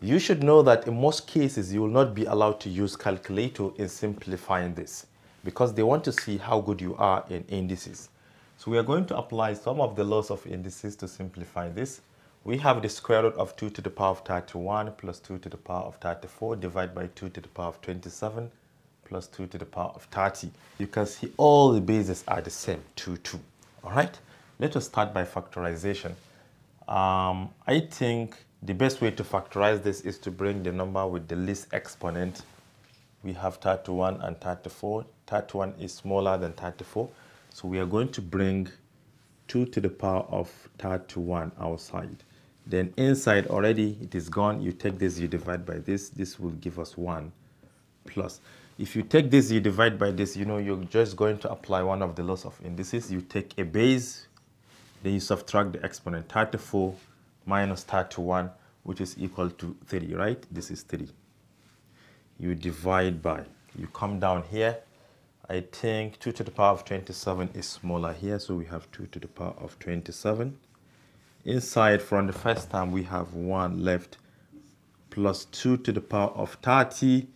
You should know that in most cases, you will not be allowed to use calculator in simplifying this because they want to see how good you are in indices. So we are going to apply some of the laws of indices to simplify this. We have the square root of 2 to the power of 31 plus 2 to the power of 34 divided by 2 to the power of 27 plus 2 to the power of 30. You can see all the bases are the same, 2, 2. All right, let us start by factorization. Um, I think the best way to factorize this is to bring the number with the least exponent. We have 31 and 34. 31 is smaller than 34. So we are going to bring 2 to the power of 31 outside. Then inside already it is gone. You take this, you divide by this. This will give us 1 plus. If you take this, you divide by this, you know, you're just going to apply one of the laws of indices. You take a base, then you subtract the exponent 34 minus 31, which is equal to 30, right? This is 30. You divide by, you come down here. I think 2 to the power of 27 is smaller here, so we have 2 to the power of 27. Inside, from the first time, we have 1 left, plus 2 to the power of 30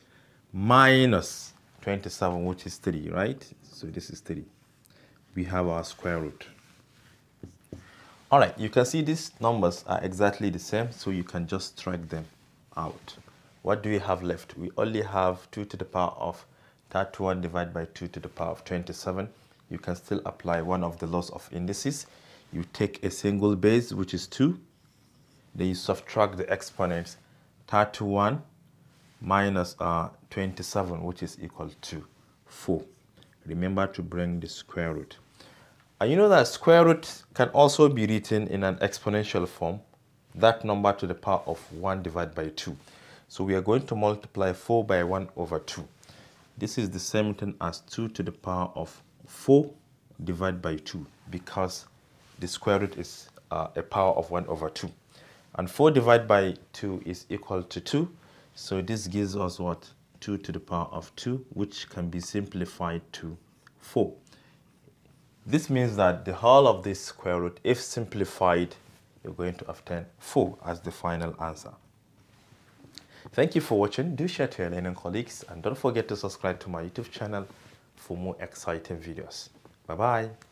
minus 27, which is 3, right? So this is 3. We have our square root. All right, you can see these numbers are exactly the same, so you can just strike them out. What do we have left? We only have 2 to the power of 31 divided by 2 to the power of 27. You can still apply one of the laws of indices. You take a single base, which is 2. Then you subtract the exponents 31 minus, uh, 27, which is equal to 4. Remember to bring the square root. And you know that square root can also be written in an exponential form, that number to the power of 1 divided by 2. So we are going to multiply 4 by 1 over 2. This is the same thing as 2 to the power of 4 divided by 2 because the square root is uh, a power of 1 over 2. And 4 divided by 2 is equal to 2. So this gives us what? 2 to the power of 2, which can be simplified to 4. This means that the whole of this square root, if simplified, you're going to obtain 4 as the final answer. Thank you for watching. Do share to your learning colleagues and don't forget to subscribe to my YouTube channel for more exciting videos. Bye-bye.